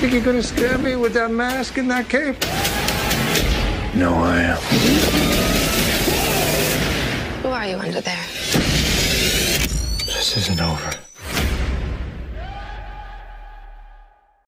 Think you're gonna scare me with that mask and that cape? No, I am. Who are you under there? This isn't over.